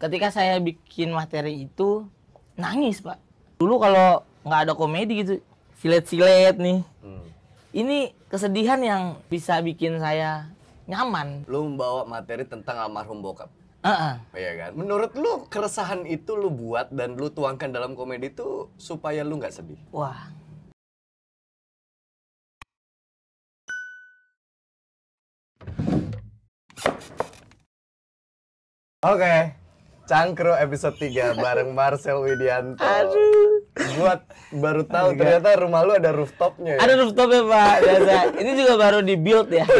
ketika saya bikin materi itu nangis pak dulu kalau nggak ada komedi gitu silet-silet nih Hmm. ini kesedihan yang bisa bikin saya nyaman Lu membawa materi tentang almarhum bokap. Heeh. Iya kan? Menurut lu keresahan itu lu buat dan lu tuangkan dalam komedi itu supaya lu nggak sedih. wah Oke. Cangkro episode 3 bareng Marcel Widianto. aduh Buat baru tahu ternyata rumah lu ada rooftopnya ya. ada rooftopnya pak biasa ini juga baru di build ya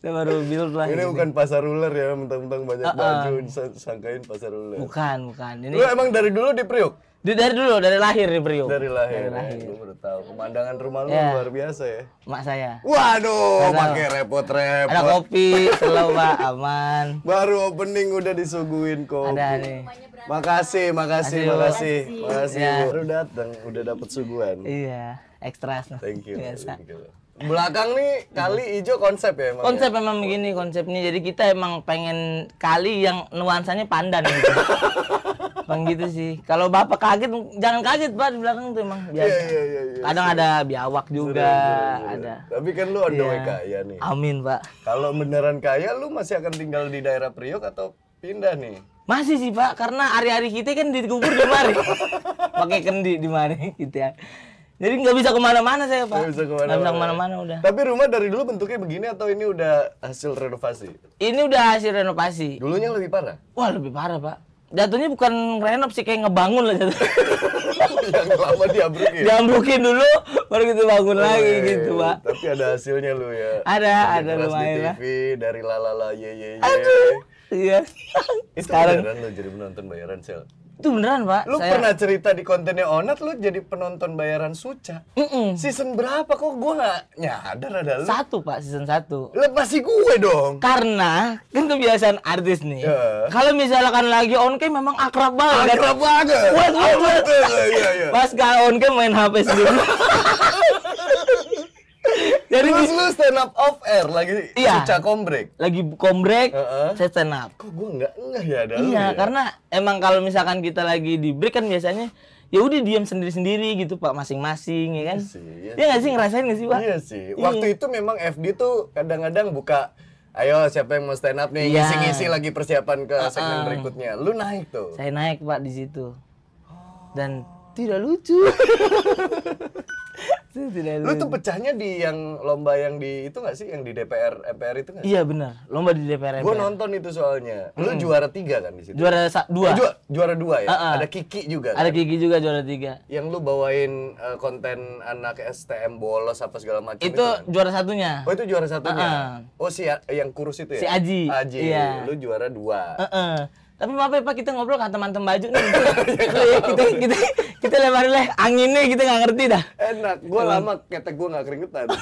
kita baru build lah Ini gitu. bukan pasar ular ya, mentang-mentang banyak Uh-uh. baju disangkain pasar ular. bukan bukan ini Lu emang dari dulu di Priuk? Di- dari dulu dari lahir di Priok Dari lahir. Dari ya? lahir. Gua baru tahu. Pemandangan rumah lu Ya. luar biasa ya. mak saya Waduh, pakai repot-repot. ada kopi slow pak aman Baru opening udah disuguhin kopi. ada nih Makasih, makasih, Makasih, Bu. makasih. Makasih. Ya. Baru datang, udah dapat suguhan. iya ekstra Thank you. biasa thank you. Belakang nih kali hijau konsep ya emang. konsep memang begini konsepnya jadi kita emang pengen kali yang nuansanya pandan gitu Bang gitu sih kalau bapak kaget jangan kaget pak di belakang tuh emang biasa Iya, iya, iya, iya. kadang ada biawak juga ada Tapi kan lu on the way Iya. kaya nih. amin pak Kalau beneran kaya, lu masih akan tinggal di daerah Priok atau pindah nih? Masih sih Pak, karena hari-hari kita kan dikubur di mari. Pakai kendi di mari gitu ya. Jadi nggak bisa ke mana-mana saya Pak. Nggak bisa ke mana-mana. Bisa ke mana-mana udah. Tapi rumah dari dulu bentuknya begini atau ini udah hasil renovasi? Ini udah hasil renovasi. Dulunya lebih parah. Wah lebih parah Pak. Jatuhnya bukan renov sih kayak ngebangun lah jatuh. yang lama diabrukin. Diambrukin dulu, baru gitu bangun lagi Weh, gitu Pak. Tapi ada hasilnya lu ya. Ada, Kerja ada lumayan di lah. TV dari lalala ye ye ye. Iya. Itu Sekarang beneran lu jadi penonton bayaran sel. Itu beneran Pak. Lu Saya- pernah cerita di kontennya Onat lu jadi penonton bayaran Suca. Mm-mm. Season berapa kok gua nggak nyadar ada lu? Satu Pak, season satu. Lah pasti gue dong. Karena kan kebiasaan artis nih. Ya. Kalau misalkan lagi on cam memang akrab banget. Akrab banget. Wait, wait, wait. Pas gak on cam main HP sendiri. Jadi Terus lu stand up off air lagi Iya. Suca kombrek. lagi kombrek, Heeh. saya stand up. Kok gua nggak nggak ya ada Iya, ya? karena emang kalau misalkan kita lagi di break kan biasanya ya udah diam sendiri-sendiri gitu Pak masing-masing ya kan. Iya sih, iya Iya nggak sih ngerasain nggak sih Pak? Iya sih. Waktu itu memang FD tuh kadang-kadang buka Ayo siapa yang mau stand up nih Iya. ngisi-ngisi lagi persiapan ke segmen berikutnya. Lu naik tuh. Saya naik Pak di situ. Dan tidak lucu. Itu Lu tuh pecahnya di yang lomba yang di itu nggak sih yang di DPR MPR itu nggak? Iya benar, lomba di DPR. Gue nonton itu soalnya. Lu juara tiga kan di situ? Juara sa- dua. Eh, ju- juara dua ya. Uh-uh. Ada Kiki juga. Ada kan? Kiki juga juara tiga. Yang lu bawain eh, konten anak STM bolos apa segala macam Itu juara satunya. Oh itu juara satunya. Uh-uh. Oh si yang kurus itu ya? Si Aji. Aji. Iya. Lu juara dua. Heeh. Tapi maaf ya Pak, kita ngobrol kata teman baju nih. kita kita kita lebarin lah anginnya kita nggak ngerti dah. Enak. Gue lama ketek gue nggak keringetan.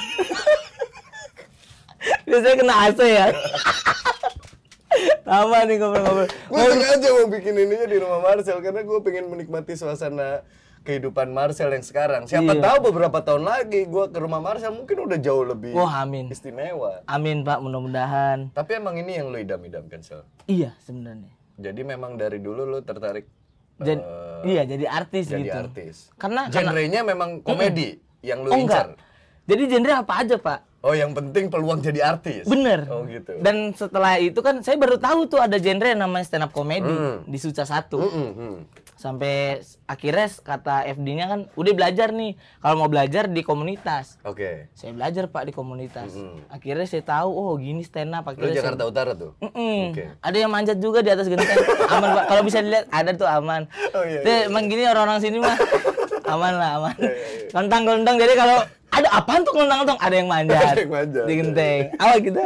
Biasanya kena AC ya. Lama nih ngobrol-ngobrol. gue sengaja mau bikin ininya di rumah Marcel karena gue pengen menikmati suasana kehidupan Marcel yang sekarang. Siapa Iya. tahu beberapa tahun lagi gue ke rumah Marcel mungkin udah jauh lebih Wah, amin. istimewa. Amin Pak, mudah-mudahan. Tapi emang ini yang lu idam-idamkan Sel. Iya sebenarnya. Jadi memang dari dulu lu tertarik Jadi eh, iya jadi artis jadi gitu. artis. Karena karena Genrenya memang komedi yang lu oh incar. enggak. Jadi genre apa aja Pak? Oh, yang penting peluang jadi artis. Bener. Oh, gitu. Dan setelah itu kan saya baru tahu tuh ada genre yang namanya stand up comedy Hmm. di Suca satu. Mm, mm. Sampai akhirnya kata FD-nya kan udah belajar nih. Kalau mau belajar di komunitas. Oke. Saya belajar Pak di komunitas. Akhirnya saya tahu oh gini stand up Lu akhirnya saya- Jakarta Utara tuh? Mm-mm. Oke. Ada yang manjat juga di atas genteng. aman Pak. Kalau bisa dilihat ada tuh aman. Oh, iya, Tuh, emang gini orang-orang sini mah aman lah aman. Lontang-lontang jadi kalau ada apaan tuh lontang-lontang ada yang manjat. Ada yang manjat. Di genteng. Awal kita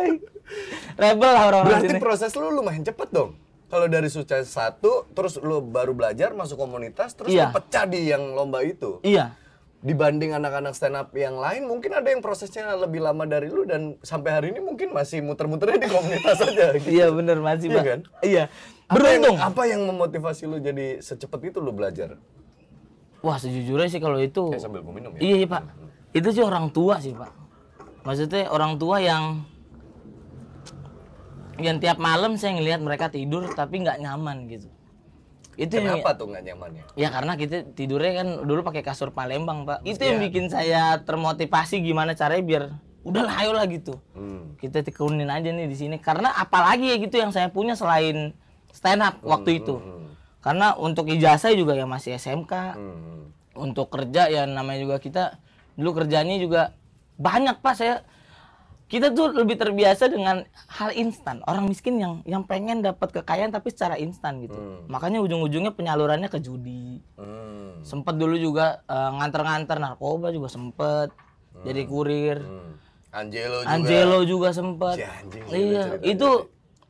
rebel lah orang-orang Berarti sini. proses lu lumayan cepet dong. Kalau dari Suca satu, terus lu baru belajar masuk komunitas, terus Iya. lu pecah di yang lomba itu. Iya. Dibanding anak-anak stand up yang lain, mungkin ada yang prosesnya lebih lama dari lu dan sampai hari ini mungkin masih muter-muternya di komunitas aja. Gitu. Iya bener masih Iya kan? Iya. Apa yang- Beruntung. apa yang memotivasi lu jadi secepat itu lu belajar? Wah sejujurnya sih kalau itu Ya, sambil minum ya. Iya, iya, Pak. Itu sih orang tua sih, Pak. Maksudnya orang tua yang yang tiap malam saya ngelihat mereka tidur tapi nggak nyaman gitu. Itu yang- Kenapa tuh nggak nyamannya? Ya karena kita tidurnya kan dulu pakai kasur Palembang pak. Itu yang bikin saya termotivasi gimana caranya biar udahlah ayolah gitu. Hmm. Kita tekunin aja nih di sini. Karena apalagi ya gitu yang saya punya selain stand up waktu itu. Karena untuk ijazah juga yang masih SMK. Hmm. Untuk kerja ya namanya juga kita dulu kerjanya juga banyak pak. Saya kita tuh lebih terbiasa dengan hal instan. Orang miskin yang yang pengen dapat kekayaan tapi secara instan gitu. Makanya ujung-ujungnya penyalurannya ke judi. Hmm. sempet dulu juga eh, nganter-nganter narkoba juga sempet. Jadi kurir. Hmm. Angelo juga. Angelo juga sempet. Si anjing, gila iya itu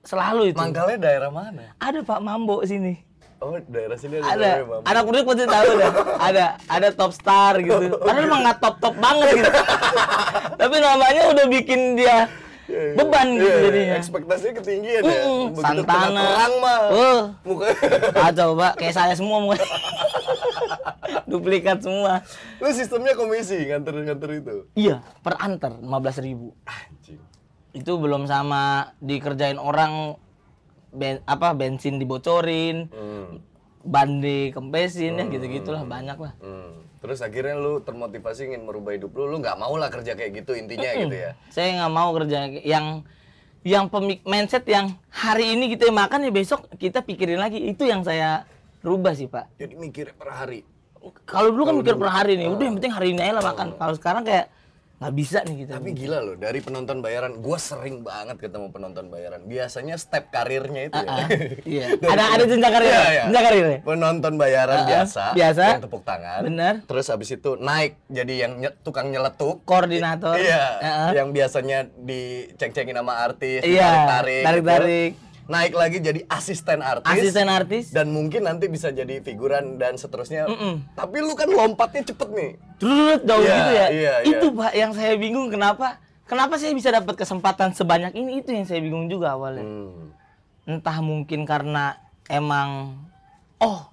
selalu itu. Mangkalnya daerah mana? ada Pak Mambo sini Oh, daerah sini ada. ada Mambo. anak muda pasti tahu dah ada ada top star gitu padahal emang nggak top top banget gitu tapi namanya udah bikin dia beban gitu Iya, iya, jadinya Ekspektasinya ketinggian ya. Mm-mm, Begitu kena Santana terang mah. oh Mukanya. kacau pak kayak saya semua muka duplikat semua Lu sistemnya komisi nganter-nganter itu. iya per antar 15.000 ribu Anjing. itu belum sama dikerjain orang ben, apa bensin dibocorin Hmm. ban dikempesin ya gitu gitulah banyak lah. Hmm. Terus akhirnya lu termotivasi ingin merubah hidup lu, lu nggak mau lah kerja kayak gitu intinya gitu ya. saya nggak mau kerja yang yang pemik mindset yang hari ini kita makan ya besok kita pikirin lagi. Itu yang saya rubah sih pak. Jadi mikir per hari. kalau dulu kan mikir per hari nih udah yang penting hari ini aja lah makan. Kalau sekarang kayak nggak bisa nih kita Tapi gila loh, dari penonton bayaran, gua sering banget ketemu penonton bayaran. Biasanya step karirnya itu ya. Ah, iya ada ada jenjang karir Iya, iya. jenjang karir? Penonton bayaran Ah, biasa, biasa. yang tepuk tangan. Bener. Terus habis itu naik jadi yang nye- tukang nyeletuk. koordinator Iya, Heeh. yang biasanya diceng-cengin sama artis, Iya, tarik-tarik. tarik-tarik. gitu. Naik lagi jadi asisten artis. asisten artis Dan mungkin nanti bisa jadi figuran dan seterusnya. Tapi lu kan lompatnya cepet nih. Drut, jauh Iya, gitu ya iya, iya. itu pak yang saya bingung kenapa kenapa saya bisa dapat kesempatan sebanyak ini itu yang saya bingung juga awalnya Hmm. entah mungkin karena emang oh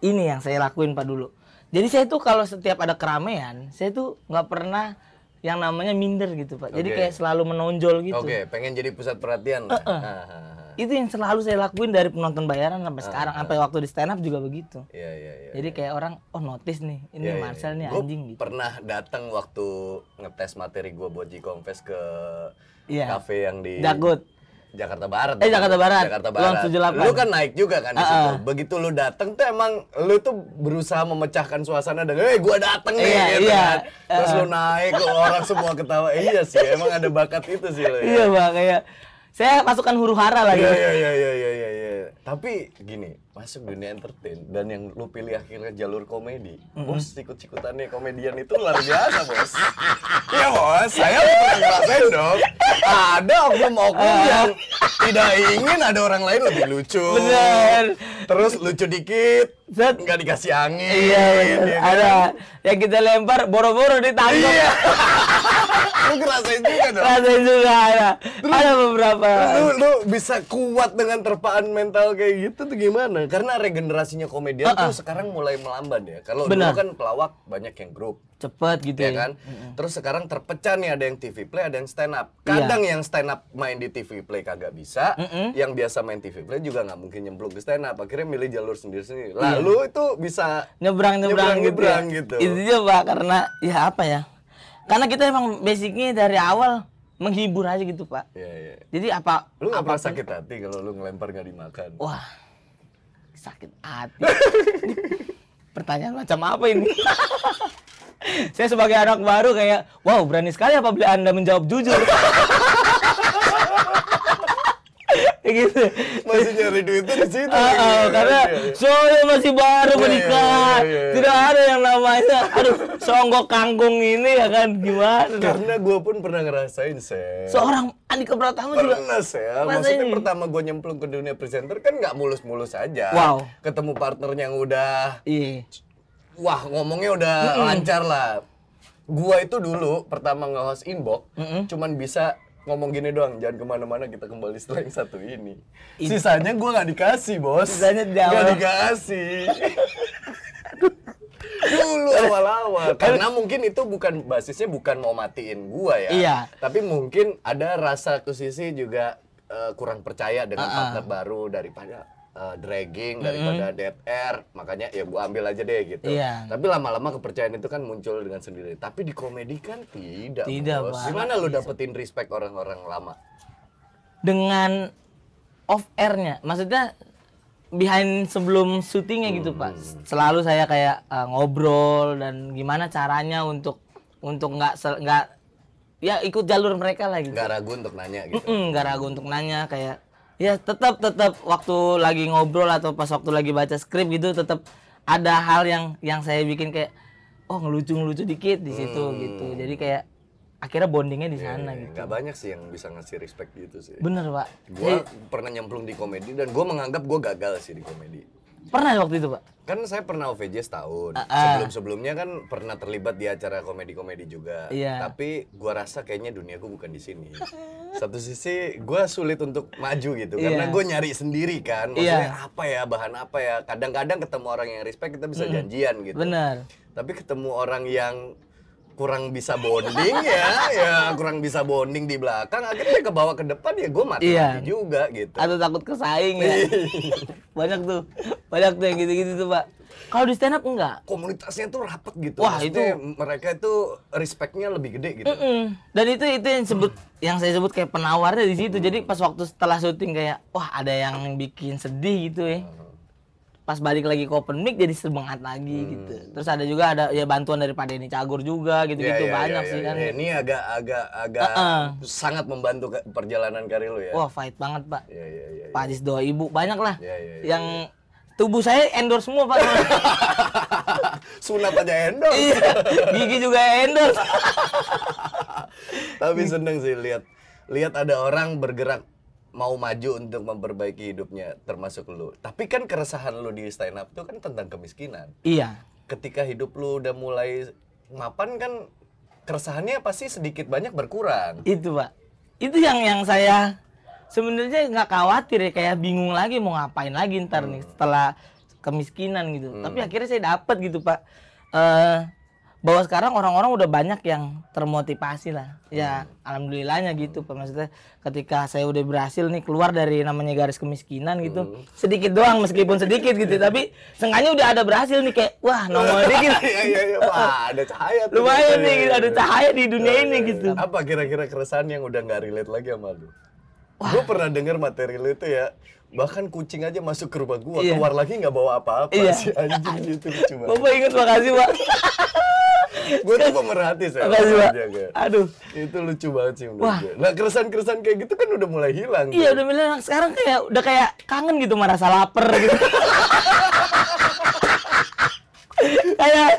ini yang saya lakuin pak dulu jadi saya tuh kalau setiap ada keramaian saya tuh nggak pernah yang namanya minder gitu pak jadi Oke. kayak selalu menonjol gitu Oke, pengen jadi pusat perhatian. ah, ah. Itu yang selalu saya lakuin dari penonton bayaran sampai sekarang sampai waktu di stand up juga begitu Iya, iya, iya. jadi kayak orang oh notice nih ini Iya, iya, Marcel iya. nih Gua anjing gitu pernah datang waktu ngetes materi gua buat G-Confess ke Iya. cafe yang di Jagut Jakarta Barat. Eh, Jakarta Barat. Jakarta Barat. 78. Lu kan naik juga kan di situ. ah. Begitu lu datang tuh emang lu tuh berusaha memecahkan suasana dengan, "Eh, gua datang nih." Iya, gitu iya. kan. Terus Ah. lu naik, orang semua ketawa. Iya sih, emang ada bakat itu sih lu. ya. iya pak kayak saya masukkan huru hara lagi Iya iya iya iya iya iya. Tapi gini, masuk dunia entertain dan yang lu pilih akhirnya jalur komedi, bos ikut-ikutannya komedian itu luar biasa bos. Iya bos, saya pernah ngerasain dong. Ada oknum-oknum yang tidak ingin ada orang lain lebih lucu. Bener. Terus lucu dikit, Zat. nggak dikasih angin. Iya bener. ya kan? Ada yang kita lempar boro-boro ditangkap. Iya. lu ngerasain juga dong. Rasain juga ada. Ada beberapa. lu, lu bisa kuat dengan terpaan mental kayak gitu tuh gimana? Karena regenerasinya komedian tuh sekarang mulai melamban ya. Kalau dulu kan pelawak banyak yang grup, Cepet gitu ya ya. kan? Terus sekarang terpecah nih ada yang TV play, ada yang stand up. Iya. Kadang yang stand up main di TV play kagak bisa, yang biasa main TV play juga nggak mungkin nyemplung ke stand up. Akhirnya milih jalur sendiri-sendiri. Lalu itu bisa Nyebrang-nyebrang gitu, Nyebrang-nyebrang ya. gitu. Intinya pak karena ya apa ya? Karena kita emang basicnya dari awal menghibur aja gitu pak. Iya, iya. Jadi apa? Lu nggak apapun- sakit hati kalau lu ngelempar nggak dimakan? Wah, sakit hati. Pertanyaan macam apa ini? Saya sebagai anak baru kayak, wow berani sekali apabila anda menjawab jujur. Gitu. Masih nyari duitnya di situ. Ah, ah, karena saya masih baru Iya, menikah, iya, iya, iya. tidak ada yang namanya, aduh, songgok kangkung ini ya kan gimana? Karena gue pun pernah ngerasain, Sel. Seorang Andika Pratama juga Pernah, Sel. Maksudnya ini? pertama gue nyemplung ke dunia presenter kan nggak mulus-mulus aja. Wow. Ketemu partner yang udah, Iya. wah ngomongnya udah lancar lah. Gua itu dulu pertama nge-host inbox, cuman bisa ngomong gini doang, jangan ke mana-mana kita kembali setelah yang satu ini. Sisanya gua nggak dikasih, bos. Sisanya Nggak awal. dikasih. dulu awal-awal karena mungkin itu bukan basisnya bukan mau matiin gua ya Iya. tapi mungkin ada rasa ke sisi juga eh, kurang percaya dengan Ah, ah. partner baru daripada eh, dragging daripada dead air. Makanya ya gua ambil aja deh gitu. Iya. tapi lama-lama kepercayaan itu kan muncul dengan sendiri. Tapi di komedi kan tidak Tidak, bos. Gimana lu dapetin respect orang-orang lama? Dengan off airnya. Maksudnya behind sebelum syutingnya gitu pak. Selalu saya kayak uh, ngobrol dan gimana caranya untuk untuk nggak nggak ya ikut jalur mereka lah gitu. Nggak ragu untuk nanya gitu. Nggak ragu untuk nanya kayak ya tetap tetap waktu lagi ngobrol atau pas waktu lagi baca skrip gitu tetap ada hal yang yang saya bikin kayak oh ngelucu ngelucu dikit di situ gitu. Jadi kayak akhirnya bondingnya di sana Eh, gitu. Nggak banyak sih yang bisa ngasih respect gitu sih. Bener pak. Gua pernah nyemplung di komedi dan gua menganggap gua gagal sih di komedi pernah waktu itu pak? Kan saya pernah OVJ setahun. Ah, ah. sebelum sebelumnya kan pernah terlibat di acara komedi-komedi juga. Iya. tapi gua rasa kayaknya duniaku bukan di sini. Satu sisi gua sulit untuk maju gitu. Karena Iya. gue nyari sendiri kan. Maksudnya Iya. apa ya bahan apa ya? Kadang-kadang ketemu orang yang respect kita bisa janjian gitu. Bener tapi ketemu orang yang kurang bisa bonding ya ya kurang bisa bonding di belakang akhirnya ke bawah ke depan ya gue mati Iya. juga gitu. Atau takut kesaing ya. Banyak tuh banyak tuh yang gitu-gitu tuh pak. Kalau di stand up enggak? Komunitasnya tuh rapet gitu. Wah, Maksudnya mereka itu respectnya lebih gede gitu. Mm-mm. dan itu itu yang sebut yang saya sebut kayak penawarnya di situ. Jadi pas waktu setelah syuting kayak wah ada yang bikin sedih gitu ya pas balik lagi ke open mic jadi semangat lagi gitu terus ada juga ada ya bantuan dari Pak Denny Cagur juga gitu Ya, gitu ya, banyak ya, sih ya, kan ya. Ini agak agak agak Uh-uh. sangat membantu ke- perjalanan karir lu ya. wah fight banget Pak Ya, ya, ya. Pak Ajis doa ibu banyak lah Ya, ya, ya, yang tubuh saya endorse semua Pak Sunat aja endorse. iya gigi juga endorse Tapi seneng sih lihat lihat ada orang bergerak mau maju untuk memperbaiki hidupnya termasuk lu. Tapi kan keresahan lu di stand up itu kan tentang kemiskinan. iya Ketika hidup lu udah mulai mapan kan keresahannya pasti sedikit banyak berkurang. itu pak itu yang yang saya sebenarnya nggak khawatir ya kayak bingung lagi mau ngapain lagi ntar nih setelah kemiskinan gitu tapi akhirnya saya dapat gitu pak eh bahwa sekarang orang-orang udah banyak yang termotivasi lah ya alhamdulillahnya gitu maksudnya ketika saya udah berhasil nih keluar dari namanya garis kemiskinan gitu sedikit doang meskipun sedikit gitu tapi seenggaknya udah ada berhasil nih kayak wah nongol dikit Iya iya iya. Wah, ada cahaya tuh. lumayan nih iya, ada cahaya di dunia Iya, ini iya, gitu. Apa kira-kira keresahan yang udah nggak relate lagi sama lu? Gue pernah denger materi lu itu ya, bahkan kucing aja masuk ke rumah gua, Iya. keluar lagi nggak bawa apa-apa Iya. sih anjing itu lucu banget. Bapak ingat makasih pak Gue tuh pemerhati saya. Makasih pak jaga. Aduh Itu lucu banget sih Wah. gue. Nah keresahan-keresahan kayak gitu kan udah mulai hilang. Iya tuh. udah bilang sekarang kayak udah kayak kangen gitu merasa lapar gitu. kayak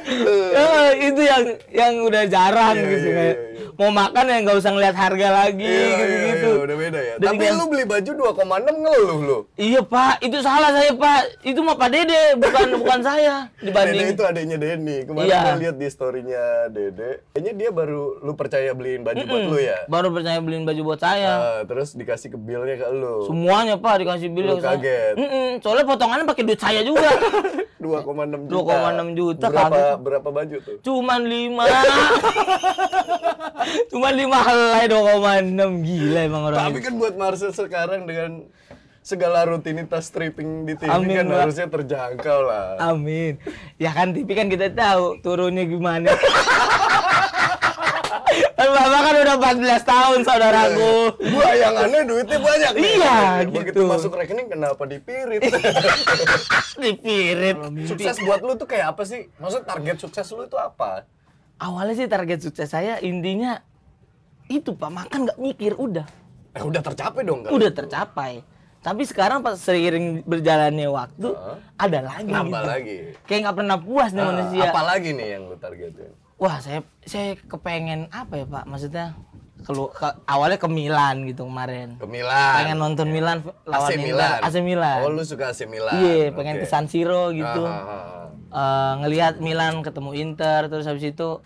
eh, itu yang yang udah jarang Iya, gitu iya, kayak iya, iya. mau makan ya nggak usah ngeliat harga lagi Iya, iya, gitu iya, gitu. udah beda ya. Jadi Tapi kayak- lu beli baju 2,6 ngeluh lu. Iya pak, itu salah saya pak. Itu mah Pak Dede, bukan bukan saya Dede dibanding. itu adanya Denny. Kemarin Iya. gue lihat di storynya Dede. Kayaknya dia baru lu percaya beliin baju buat lu ya. Baru percaya beliin baju buat saya. Ah, terus dikasih ke billnya ke lu. Semuanya pak dikasih bill Lu kaget. Mm-mm, soalnya potongannya pakai duit saya juga. 2,6 juta. 2,6 juta, Berapa kaget. berapa baju tuh? Cuman lima. Cuman lima helai 2,6 gila emang orang Tapi kan buat Marcel sekarang dengan segala rutinitas stripping di TV Amin, kan Pak. harusnya terjangkau lah. Amin. Ya kan TV kan kita tahu turunnya gimana. Kan Bapak kan udah 14 tahun saudaraku. Gua yang aneh duitnya banyak nih. Iya, Begitu gitu. masuk rekening kenapa dipirit? Dipirit. sukses buat lu tuh kayak apa sih? Maksud target sukses lu itu apa? Awalnya sih target sukses saya intinya itu Pak, makan nggak mikir udah. Eh udah tercapai dong kan? Udah tercapai. Tapi sekarang pas seiring berjalannya waktu ada lagi Nambah gitu. lagi. Kayak nggak pernah puas nih Ah, manusia. Apa lagi nih yang lu targetin? Wah, saya saya kepengen apa ya, Pak? Maksudnya kelu, ke- awalnya ke Milan gitu kemarin. Ke Milan. Pengen nonton Milan lawan AC. Milan. AC Milan. Oh, lu suka AC Milan. Iya, pengen Oke. ke San Siro gitu. Ah, ah. Eh, ngelihat Milan ketemu Inter terus habis itu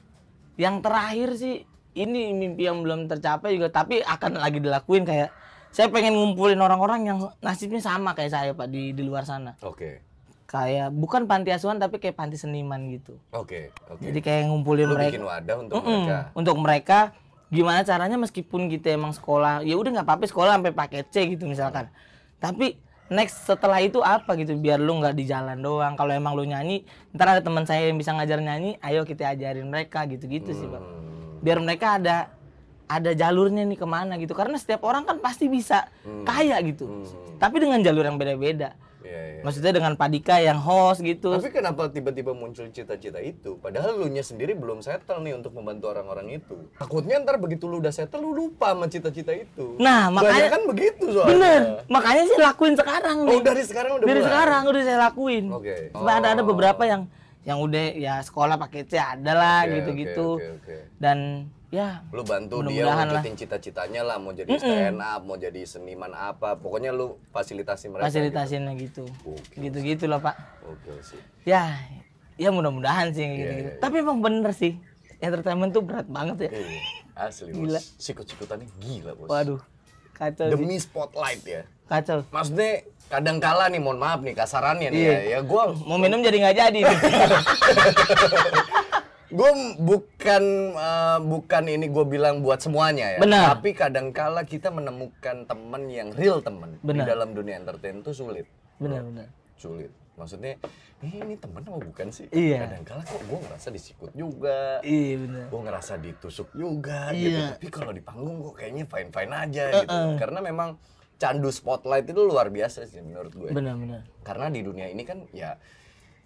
yang terakhir sih ini mimpi yang belum tercapai juga tapi akan lagi dilakuin kayak saya pengen ngumpulin orang-orang yang nasibnya sama kayak saya Pak di di luar sana. Oke. Kayak bukan panti asuhan tapi kayak panti seniman gitu. Oke, oke. Jadi kayak ngumpulin Lu mereka bikin wadah untuk Mm-mm. mereka. untuk mereka gimana caranya meskipun kita emang sekolah ya udah nggak apa-apa sekolah sampai paket C gitu misalkan tapi next setelah itu apa gitu biar lu nggak di jalan doang kalau emang lu nyanyi ntar ada teman saya yang bisa ngajar nyanyi ayo kita ajarin mereka gitu-gitu sih pak Hmm. biar mereka ada ada jalurnya nih ke mana gitu karena setiap orang kan pasti bisa kaya gitu Hmm. tapi dengan jalur yang beda-beda Iya, iya. maksudnya dengan Padika yang host gitu Tapi kenapa tiba-tiba muncul cita-cita itu? Padahal lu nya sendiri belum settle nih untuk membantu orang-orang itu. Takutnya ntar begitu lu udah settle, lu lupa sama cita-cita itu. Nah, makanya- Banyak kan begitu soalnya. bener makanya sih lakuin sekarang nih Oh, dari sekarang udah dari mulai? sekarang udah saya lakuin Oke. Cuma ada ada Oh. beberapa yang yang udah ya sekolah pakai C ada lah gitu-gitu oke, oke, oke. dan ya Lu bantu dia lah. wujudin cita-citanya lah, mau jadi stand up, mau jadi seniman apa. Pokoknya lu fasilitasi mereka. fasilitasinnya gitu Oke. gitu-gitu loh pak Gitu. Oke sih. ya ya mudah-mudahan sih Iya, gitu, iya, iya. tapi emang bener sih entertainment tuh berat banget ya Iya, asli Gila. Sikut-sikutannya gila bos. waduh kacau sih Demi spotlight ya. kacau Maksudnya kadang kala nih, mohon maaf nih kasarannya nih Iya. ya. Ya gua mau minum jadi nggak jadi. gue bukan eh, bukan ini gue bilang buat semuanya ya. Benar. Tapi kadang kala kita menemukan temen yang real temen di Benar. dalam dunia entertain itu sulit. bener-bener Sulit. Maksudnya ini, ini temen apa bukan sih? Iya. Kadang kala kok gue ngerasa disikut juga. iya bener Gue ngerasa ditusuk juga Iya. gitu. Tapi kalau di panggung kok kayaknya fine fine aja gitu. Karena memang candu spotlight itu luar biasa sih menurut gue. bener-bener Karena di dunia ini kan ya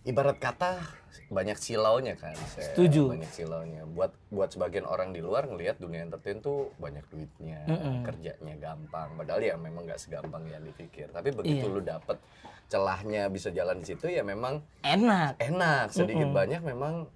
ibarat kata banyak silaunya kan. Saya Setuju. Banyak silaunya. Buat buat sebagian orang di luar ngelihat dunia entertain tuh banyak duitnya, kerjanya gampang. Padahal ya memang nggak segampang yang dipikir. Tapi begitu Iya. lu dapet celahnya bisa jalan di situ ya memang enak enak. Sedikit banyak memang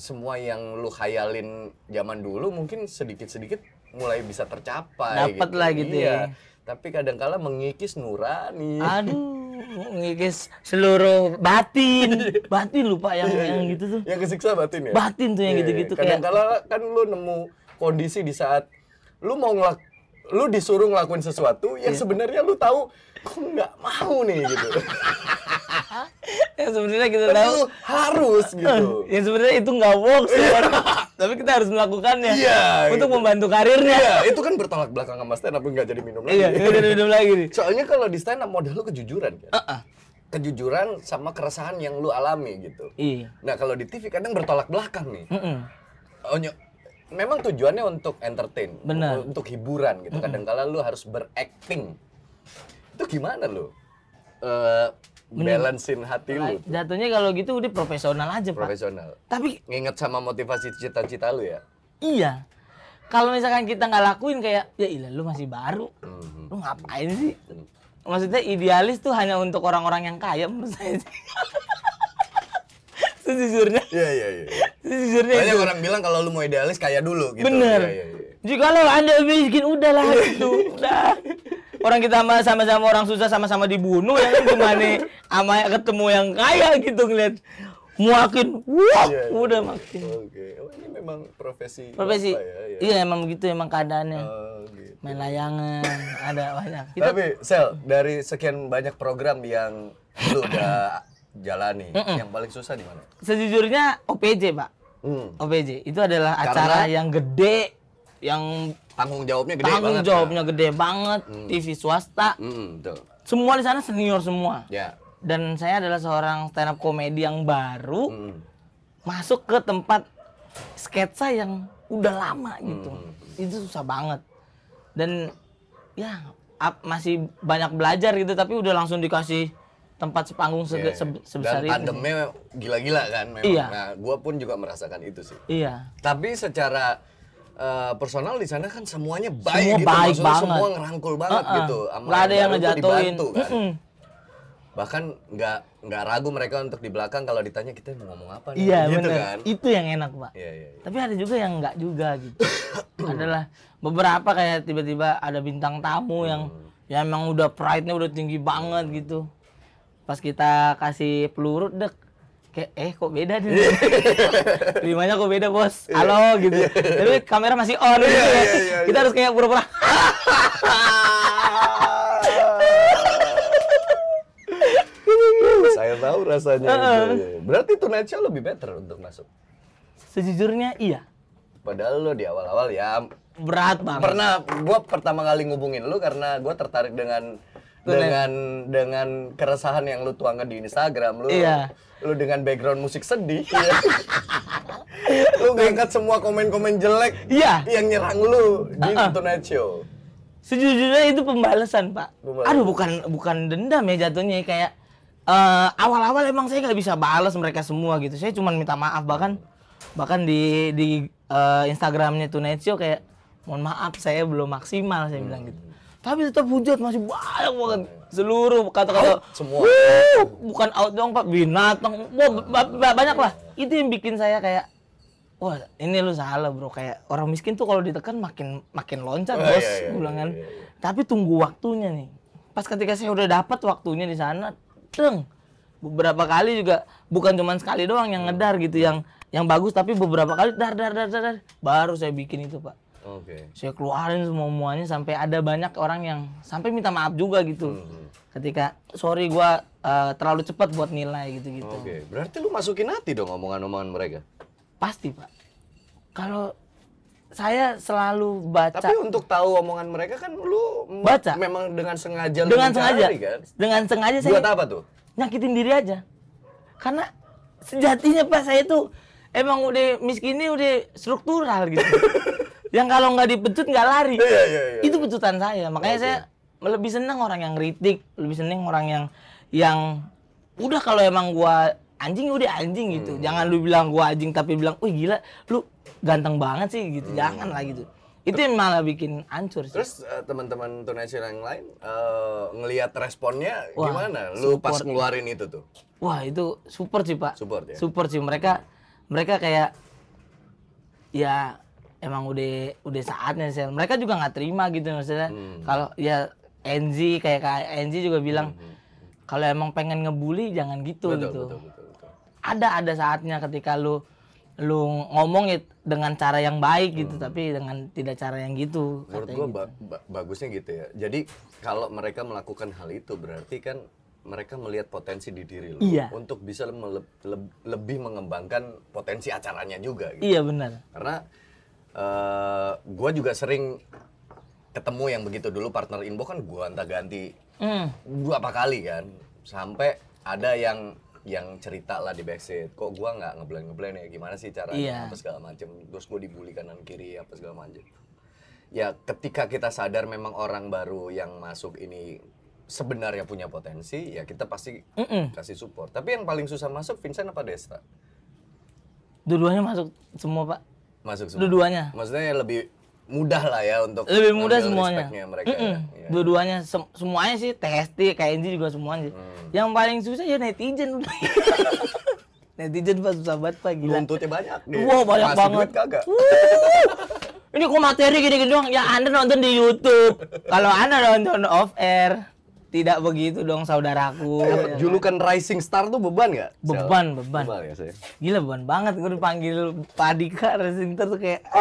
semua yang lu khayalin zaman dulu mungkin sedikit-sedikit mulai bisa tercapai Dapet lah gitu iya. ya. Tapi kadangkala mengikis nurani. aduh ngikis seluruh batin. Batin lupa yang yang gitu tuh. Yang kesiksa batin ya? Batin tuh yang Iya, gitu-gitu kadang kayak kala kan lu nemu kondisi di saat lu mau ngelak lu disuruh ngelakuin sesuatu Iya. yang sebenarnya lu tahu kok nggak mau nih? Gitu yang sebenarnya kita tapi tahu harus gitu yang sebenarnya itu nggak works ya. tapi kita harus melakukannya Iya, untuk gitu. membantu karirnya iya itu kan bertolak belakang sama stand up nggak jadi minum lagi iya nggak jadi minum lagi nih soalnya kalau di stand up modal lu kejujuran kan Heeh. kejujuran sama keresahan yang lu alami gitu iya nah kalau di TV kadang bertolak belakang nih Mm-mm. Oh, ny- memang tujuannya untuk entertain, Benar. untuk hiburan gitu. Kadang-kala lu harus berakting. Itu gimana lu? Eh balancein hati lu tuh, jatuhnya kalau gitu udah profesional aja pak profesional. tapi Nginget sama motivasi cita-cita lu ya. iya kalau misalkan kita nggak lakuin kayak ya ilah lu masih baru Mhm. lu ngapain sih maksudnya idealis tuh hanya untuk orang-orang yang kaya menurut saya sih sejujurnya Iya iya iya. sejujurnya Banyak itu orang bilang kalau lu mau idealis kaya dulu gitu. bener Iya, iya, iya. jika lo anda miskin udahlah gitu udah orang kita sama- sama-sama orang susah sama-sama dibunuh ya kan gimana ama ketemu yang kaya gitu ngeliat makin wah Iya, iya, udah iya. makin Oke. Oh, ini memang profesi. profesi apa ya? Iya. emang begitu emang keadaannya Oh, gitu. main layangan ada banyak kita Tapi Sel, dari sekian banyak program yang lu udah jalani, yang paling susah di mana? sejujurnya OPJ pak Hmm. OPJ itu adalah Karena? acara yang gede yang Tanggung jawabnya gede tanggung banget. jawabnya gede banget TV swasta Hmm, betul. semua di sana senior semua Ya. dan saya adalah seorang stand up komedi yang baru Hmm. masuk ke tempat sketsa yang udah lama gitu itu susah banget dan ya ap- masih banyak belajar gitu tapi udah langsung dikasih tempat sepanggung sege- Iya. sebe- sebesar Dan itu pandemnya gila-gila kan memang. Iya. Nah, gua pun juga merasakan itu sih. iya Tapi secara eh, personal di sana kan semuanya baik Semua gitu. baik Maksudnya banget. semua ngerangkul banget Uh-uh. gitu. Sama nggak ada yang ngejatuhin dibantu kan. Mm-mm. Bahkan nggak nggak ragu mereka untuk di belakang kalau ditanya kita mau ngomong apa nih. iya gitu bener kan. itu yang enak pak Iya, iya, iya. tapi ada juga yang nggak juga gitu adalah beberapa kayak tiba-tiba ada bintang tamu yang Hmm. ya emang udah pride-nya udah tinggi banget gitu pas kita kasih peluru dek kayak eh kok beda nih terimanya kok beda bos halo gitu tapi kamera masih on gitu ya. iya, iya, kita harus kayak pura-pura Saya tahu rasanya. itu, iya. Berarti Tonight Show lebih better untuk masuk. sejujurnya iya Padahal lo di awal-awal ya berat banget. Pernah gua pertama kali ngubungin lu karena gua tertarik dengan dengan dengan keresahan yang lu tuangkan di Instagram lu. Iya. Lu dengan background musik sedih. Iya. lu ngangkat semua komen-komen jelek Iya. yang nyerang lu di Uh-uh. Tonight Show. Sejujurnya itu pembalasan, Pak. Pembalasan. Aduh, bukan bukan dendam ya jatuhnya kayak eh, awal-awal emang saya nggak bisa balas mereka semua gitu. Saya cuma minta maaf bahkan bahkan di di eh, Instagramnya Tonight Show kayak mohon maaf saya belum maksimal saya bilang gitu. Tapi tetap hujat masih banyak banget seluruh kata-kata semua. "Wuh, bukan out dong Pak, binatang. Wah, ba- ba- banyak lah. Itu yang bikin saya kayak Wah, ini lu salah bro. Kayak orang miskin tuh kalau ditekan makin makin loncat Oh, bos, iya, iya, bilang kan. iya, iya. Tapi tunggu waktunya nih. Pas ketika saya udah dapat waktunya di sana, deng. Beberapa kali juga bukan cuma sekali doang yang ngedar gitu, yang yang bagus tapi beberapa kali dar dar dar dar, dar. baru saya bikin itu pak. Oke. Saya keluarin semua muanya sampai ada banyak orang yang sampai minta maaf juga gitu. Hmm. Ketika sorry gua eh, terlalu cepat buat nilai gitu gitu. Oke, berarti lu masukin hati dong omongan-omongan mereka. Pasti pak. Kalau saya selalu baca Tapi untuk tahu omongan mereka kan lu Baca. memang dengan sengaja dengan sengaja, kan? dengan sengaja saya Buat apa tuh? nyakitin diri aja. Karena sejatinya pak saya tuh emang udah miskinnya udah struktural gitu. yang kalau nggak dipecut nggak lari. Iya, iya, iya. Itu pecutan saya. Makanya saya lebih seneng orang yang kritik, lebih seneng orang yang yang udah kalau emang gua anjing ya udah anjing Hmm. gitu. Jangan lu bilang gua anjing tapi bilang, "Wih gila, lu ganteng banget sih" gitu. Hmm. Jangan lah gitu. Itu yang malah bikin hancur sih. Terus eh, teman-teman tunanetra yang lain eh, ngelihat responnya Wah, gimana? Lu pas ngeluarin itu tuh. Wah itu super sih pak. Support ya? Support sih mereka mereka kayak ya emang udah udah saatnya sih. Mereka juga nggak terima gitu maksudnya. Hmm. Kalau ya NZ kayak kayak NZ juga bilang kalau emang pengen ngebully jangan gitu Hmm, Betul, gitu. betul, betul, betul. Ada ada saatnya ketika lu lu ngomong it dengan cara yang baik gitu tapi dengan tidak cara yang gitu. Hmm. Menurut gua gitu. ba- ba- bagusnya gitu ya. Jadi kalau mereka melakukan hal itu berarti kan mereka melihat potensi di diri lu Iya. untuk bisa mele- le- lebih mengembangkan potensi acaranya juga gitu. Iya benar. Karena eh gua juga sering ketemu yang begitu dulu partner inbox kan gua gonta ganti Hmm. berapa kali kan sampai ada yang yang cerita lah di backstage kok gua nggak ngeblend ngeblend ya gimana sih caranya Iya. apa segala macam terus gua dibully kanan kiri apa segala macam ya ketika kita sadar memang orang baru yang masuk ini sebenarnya punya potensi ya kita pasti Mm-mm. kasih support tapi yang paling susah masuk Vincent apa Desta Dua-duanya masuk semua pak. Masuk semua Dua-duanya. maksudnya ya lebih mudah lah ya untuk lebih mudah semuanya. mereka Mm-mm. ya. Iya. Dua-duanya sem- semuanya sih TST, KNJ juga semuanya. Hmm. Yang paling susah ya netizen udah. netizen pak susah banget pak gila. Nuntutnya banyak dia. Wah banyak Ngasih banget. kagak. Ini kok materi gini-gini doang? Ya anda nonton di YouTube. Kalau anda nonton off air, tidak begitu dong saudaraku. Eh, julukan rising star tuh beban? Sel? Beban, beban. Beban ya saya. Gila beban banget gue dipanggil Pak Dika Resinter tuh kayak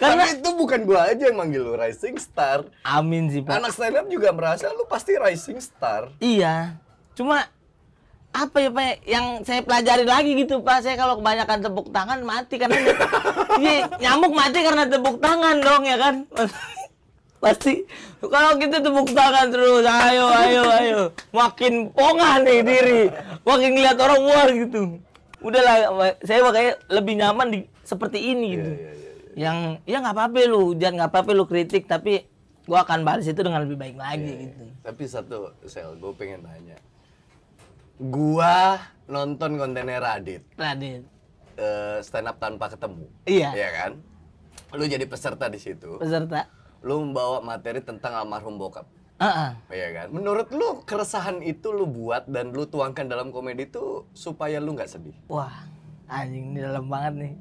Karena Tapi itu bukan gua aja yang manggil lu rising star. amin sih Pak. Anak stand up juga merasa lu pasti rising star. Iya. Cuma apa ya Pak yang saya pelajari lagi gitu Pak. Saya kalau kebanyakan tepuk tangan mati karena Iya, nyamuk mati karena tepuk tangan dong ya kan. Pasti kalau kita tepuk tangan terus, ayo ayo ayo, makin pongah nih diri, makin ngeliat orang luar gitu. Udahlah, saya makanya lebih nyaman di seperti ini gitu. iya, iya, Yang ya nggak apa-apa lu, jangan nggak apa-apa lu kritik, tapi gua akan balas itu dengan lebih baik lagi gitu. Tapi satu, Sel, gue pengen tanya. Gua nonton kontennya Radit, Radit. eh, stand up tanpa ketemu. Iya. Iya kan? Lu jadi peserta di situ. peserta. Lu membawa materi tentang almarhum bokap. Heeh. Iya kan? Menurut lu keresahan itu lu buat dan lu tuangkan dalam komedi itu supaya lu nggak sedih. Wah, anjing ini dalam banget nih.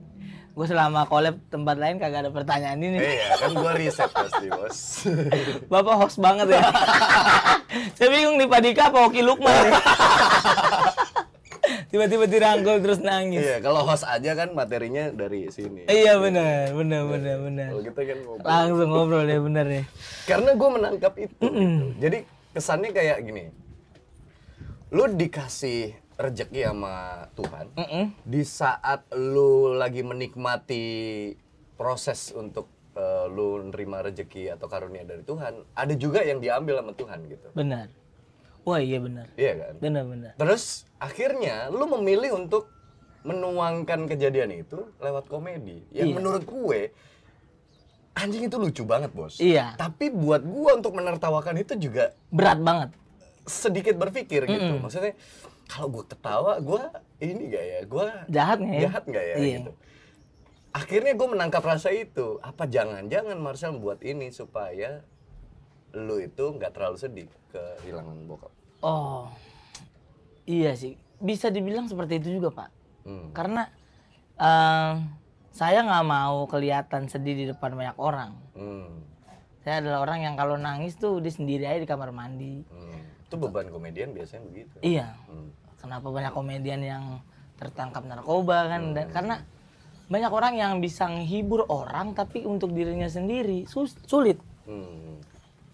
Gue selama collab tempat lain kagak ada pertanyaan ini. Iya, kan gua riset pasti, Bos. Bapak host banget ya. Saya bingung nih Pak Dika apa Oki Lukman nih. Tiba-tiba dirangkul terus nangis. Iya, kalau host aja kan materinya dari sini. Iya benar, benar, benar, benar. Kalau kita kan ngobrol. Langsung ngobrol ya benar ya. Karena gue menangkap itu. gitu. Jadi kesannya kayak gini. Lu dikasih rejeki sama Tuhan. Mm-mm. Di saat lu lagi menikmati proses untuk eh, lu nerima rezeki atau karunia dari Tuhan, ada juga yang diambil sama Tuhan gitu. Benar. Wah iya benar. Iya kan? Benar benar. Terus akhirnya lu memilih untuk menuangkan kejadian itu lewat komedi. Yang Iya. menurut gue anjing itu lucu banget, Bos. Iya. Tapi buat gua untuk menertawakan itu juga Berat banget. sedikit berpikir gitu. Maksudnya kalau gua ketawa, gua ini gak ya? Gua Jahat nggak ya? jahat nggak ya Iya. gitu. Akhirnya gue menangkap rasa itu. Apa jangan-jangan Marcel membuat ini supaya lu itu nggak terlalu sedih kehilangan bokap. Oh. Iya sih. Bisa dibilang seperti itu juga, Pak. Hmm. Karena eh, saya nggak mau kelihatan sedih di depan banyak orang. Hmm. Saya adalah orang yang kalau nangis tuh di sendiri aja di kamar mandi. Hmm. Itu beban komedian biasanya begitu. Iya. Hmm. Kenapa banyak komedian yang tertangkap narkoba kan? Dan karena banyak orang yang bisa menghibur orang tapi untuk dirinya sendiri sus- sulit. Hmm.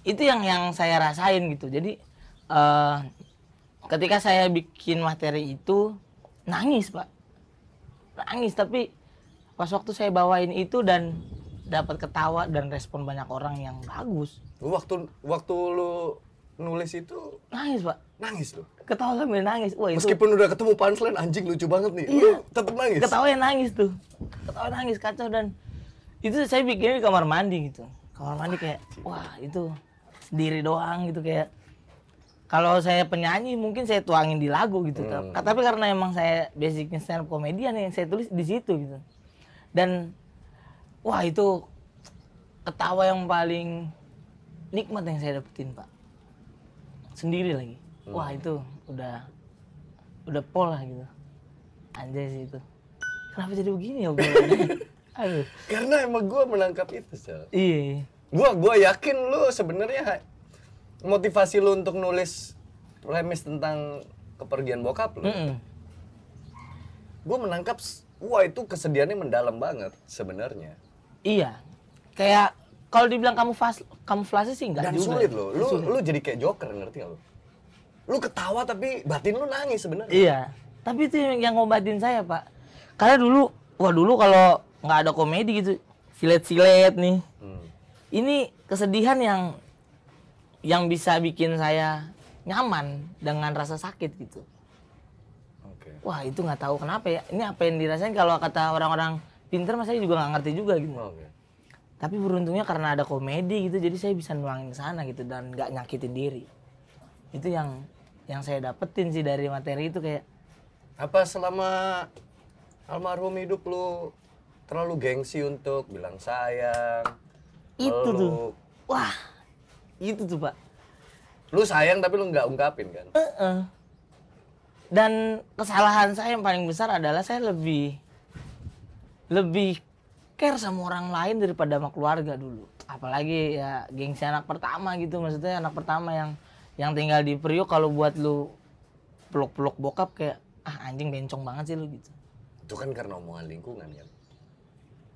Itu yang yang saya rasain gitu. Jadi eh, ketika saya bikin materi itu nangis pak, nangis tapi pas waktu saya bawain itu dan dapat ketawa dan respon banyak orang yang bagus, Lu waktu waktu lu nulis itu nangis pak, nangis lu. ketawa sambil nangis. Wah itu Meskipun udah ketemu punchline anjing lucu banget nih. Iya. Lu tetap nangis. ketawa yang nangis tuh ketawa nangis kacau dan itu saya bikinnya di kamar mandi gitu kamar mandi kayak wah itu sendiri doang gitu kayak kalau saya penyanyi mungkin saya tuangin di lagu gitu Hmm. tapi karena emang saya basicnya stand up comedian yang saya tulis di situ gitu. Dan wah itu ketawa yang paling nikmat yang saya dapetin pak. Sendiri lagi. Wah itu udah udah pol lah gitu. Anjay sih itu. Kenapa jadi begini ya aduh. Karena emang gua menangkap itu, Sel. iya. Gua gua yakin lu sebenarnya motivasi lu untuk nulis premis tentang kepergian bokap lu. Mm-mm. Gua menangkap s- wah itu kesedihannya mendalam banget sebenarnya. iya kayak kalau dibilang kamu fas kamuflase sih enggak Dan juga sulit lo. Lu lu jadi kayak Joker ngerti gak lu? Lu ketawa tapi batin lu nangis sebenarnya. iya tapi itu yang, yang ngobatin saya pak karena dulu wah dulu kalau nggak ada komedi gitu silet-silet nih Hmm. ini kesedihan yang yang bisa bikin saya nyaman dengan rasa sakit gitu. Oke. wah itu nggak tahu kenapa ya. Ini apa yang dirasain? Kalau kata orang-orang pinter mas saya juga nggak ngerti juga gitu. Oke. tapi beruntungnya karena ada komedi gitu jadi saya bisa nuangin ke sana gitu dan nggak nyakitin diri. Itu yang yang saya dapetin sih dari materi itu kayak Apa selama almarhum hidup lu terlalu gengsi untuk bilang sayang? itu Lu- tuh wah itu tuh pak Lu sayang tapi lu nggak ungkapin kan? Heeh. dan kesalahan saya yang paling besar adalah saya lebih lebih care sama orang lain daripada sama keluarga dulu apalagi ya gengsi anak pertama gitu maksudnya anak pertama yang yang tinggal di Priok kalau buat lu peluk-peluk bokap kayak ah anjing bencong banget sih lu gitu Itu kan karena omongan lingkungan kan.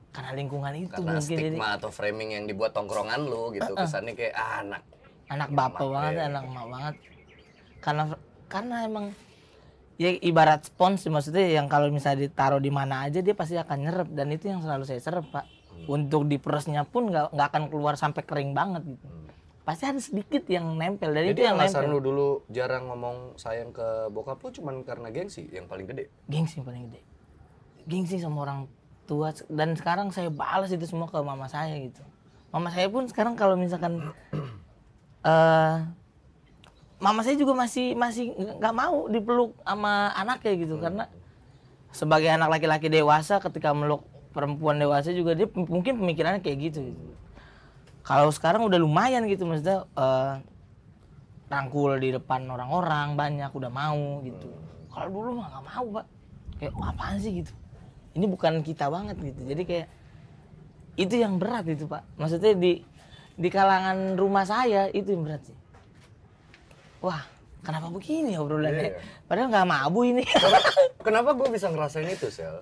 Karena lingkungan itu Karena mungkin jadi stigma atau framing yang dibuat tongkrongan lu gitu. Kesannya kayak ah, anak. anak bapak banget iya. anak emak banget karena karena emang ya ibarat spons maksudnya yang kalau misalnya ditaruh di mana aja dia pasti akan nyerap dan itu yang selalu saya serap pak untuk diperesnya pun nggak nggak akan keluar sampai kering banget gitu pasti ada sedikit yang nempel dan itu Jadi yang alasan nempel lu dulu jarang ngomong sayang ke bokap lu cuman karena gengsi yang paling gede. gengsi yang paling gede gengsi sama orang tua. Dan sekarang saya balas itu semua ke mama saya gitu. Mama saya pun sekarang kalau misalkan eh mama saya juga masih masih nggak mau dipeluk sama anaknya gitu. Karena sebagai anak laki-laki dewasa ketika meluk perempuan dewasa juga dia mungkin pemikirannya kayak gitu, gitu. kalau sekarang udah lumayan gitu maksudnya eh, rangkul di depan orang-orang banyak udah mau gitu. Kalau dulu mah nggak mau pak. Kayak "Wah, apaan sih? gitu ini bukan kita banget gitu jadi kayak itu yang berat itu pak maksudnya di di kalangan rumah saya itu yang berat sih wah kenapa begini obrolannya Iya. padahal nggak mabu ini Kenapa gue bisa ngerasain itu, Sel?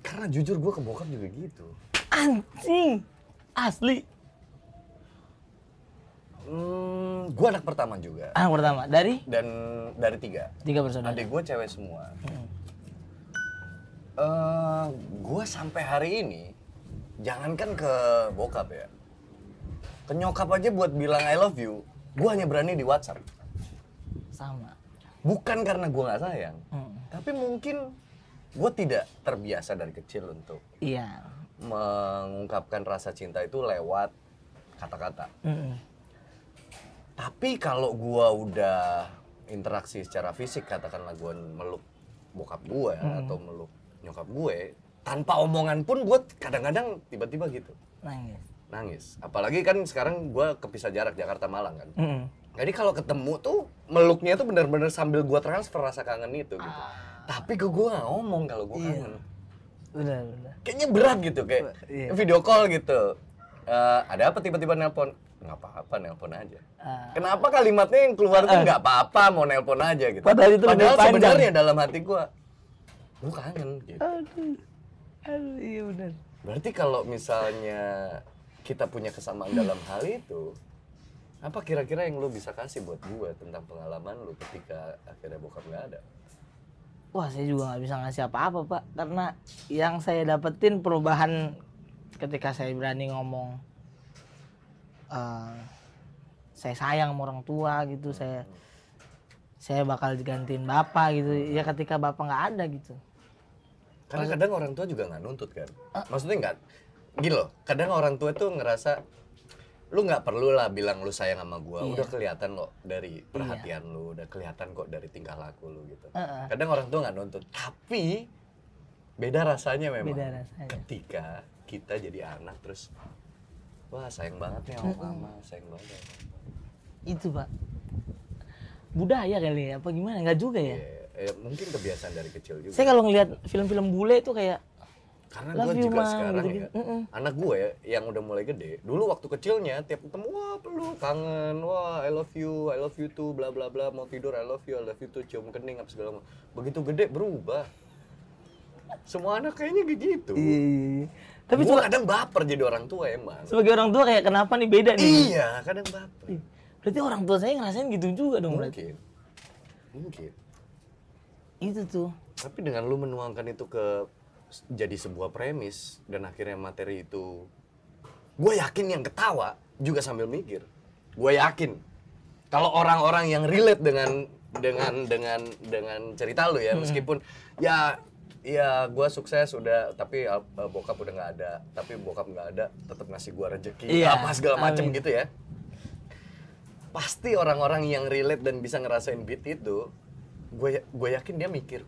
Karena jujur gue ke bokap juga gitu. anjing asli Hmm, gue anak pertama juga. anak pertama dari Dan dari tiga. tiga bersaudara Adik gue cewek semua. Hmm. Eh, gue sampai hari ini jangankan ke bokap ya. Ke nyokap aja buat bilang I love you, gue hanya berani di WhatsApp. sama Bukan karena gue nggak sayang, Mm. tapi mungkin gue tidak terbiasa dari kecil untuk iya mengungkapkan rasa cinta itu lewat kata-kata. Mm-mm. Tapi kalau gua udah interaksi secara fisik, katakanlah gua meluk bokap gue atau meluk nyokap gue, tanpa omongan pun gue kadang-kadang tiba-tiba gitu nangis nangis. Apalagi kan sekarang gua kepisah jarak Jakarta Malang kan. Mm-mm. Jadi kalau ketemu tuh meluknya tuh bener-bener sambil gua transfer rasa kangen itu gitu. Tapi ke gua nggak ngomong kalau gua kangen. udah udah Kayaknya berat gitu kayak Iya. video call gitu. Eh, ada apa tiba-tiba nelpon? Nggak apa-apa nelpon aja. Ah. Kenapa kalimatnya yang keluar tuh nggak apa-apa mau nelpon aja gitu. Padahal itu panjang. sebenarnya dalam hati gua gua kangen gitu. aduh aduh iya benar Berarti kalau misalnya kita punya kesamaan dalam hal itu, apa kira-kira yang lu bisa kasih buat gue tentang pengalaman lu ketika akhirnya bokap nggak ada? Wah, saya juga nggak bisa ngasih apa-apa, Pak. Karena yang saya dapetin perubahan ketika saya berani ngomong eh, saya sayang sama orang tua gitu, saya saya bakal digantiin bapak gitu. Ya ketika bapak nggak ada gitu. Karena kadang orang tua juga nggak nuntut kan. Maksudnya nggak, gini loh. Kadang orang tua tuh ngerasa lu nggak perlu lah bilang lu sayang sama gua. Iya. Udah kelihatan kok dari perhatian lu, udah kelihatan kok dari tingkah laku lu gitu. Heeh. Kadang orang tua nggak nuntut, tapi beda rasanya memang. Beda rasanya. Ketika kita jadi anak terus, wah sayang banget nih sama mama, sayang banget. Itu, Pak. Budaya kali ya, apa gimana? Nggak juga ya. Ya, mungkin kebiasaan dari kecil juga. Saya kalau ngelihat film-film bule itu kayak Karena gue juga Ma, sekarang gitu-gitu. ya, Mm-mm. anak gue ya, yang udah mulai gede, dulu waktu kecilnya tiap ketemu wah peluk, kangen, wah I love you, I love you too, bla bla bla, mau tidur I love you, I love you too, cium kening apa segala macam. Begitu gede berubah. Semua anak kayaknya kayak gitu. Iya, iya, iya. Tapi cuma kadang baper jadi orang tua emang. sebagai orang tua kayak kenapa nih beda nih? Iya, kadang baper. Berarti orang tua saya ngerasain gitu juga dong berarti. Mungkin. Itu tuh. Tapi dengan lu menuangkan itu ke jadi sebuah premis dan akhirnya materi itu gue yakin yang ketawa juga sambil mikir. Gue yakin kalau orang-orang yang relate dengan dengan dengan dengan cerita lu ya meskipun ya ya gue sukses udah tapi uh, bokap udah nggak ada tapi bokap nggak ada tetap ngasih gue rezeki Iya, apa segala macem amin. gitu ya pasti orang-orang yang relate dan bisa ngerasain beat itu gue gue yakin dia mikir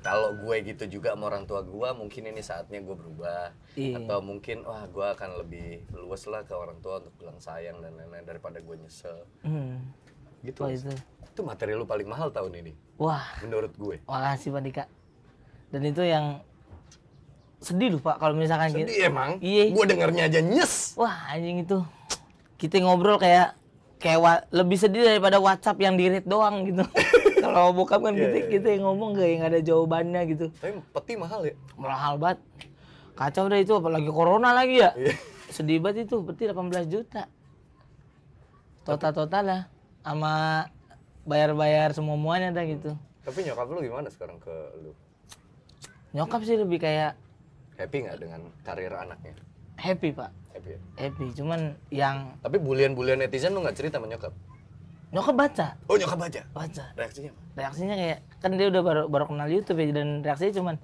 kalau gue gitu juga sama orang tua gue mungkin ini saatnya gue berubah Iya. atau mungkin wah gue akan lebih luas lah ke orang tua untuk bilang sayang dan lain-lain daripada gue nyesel Hmm. gitu Wah itu. itu materi lu paling mahal tahun ini Wah, menurut gue makasih Pak Dika. Dan itu yang sedih loh Pak kalau misalkan sedih emang Iya. gue dengernya aja nyes Wah, anjing itu. Kita ngobrol kayak kayak lebih sedih daripada WhatsApp yang di read doang gitu. kalau bokap kan Iya, kita iya, kita yang ngomong kayak nggak ada jawabannya gitu. tapi peti mahal ya Mahal banget. Kacau deh itu apalagi corona lagi ya. Iya. Sedih banget itu, berarti 18 juta. Total-total lah sama bayar-bayar semua muanya dah gitu. tapi nyokap lu gimana sekarang ke lu Nyokap sih lebih kayak happy nggak dengan karir anaknya happy, Pak. happy ya? Happy, cuman yang tapi bulian-bulian netizen lu nggak cerita sama nyokap nyokap baca, oh nyokap aja baca. reaksinya apa? Reaksinya kayak kan dia udah baru baru kenal YouTube ya dan reaksinya cuman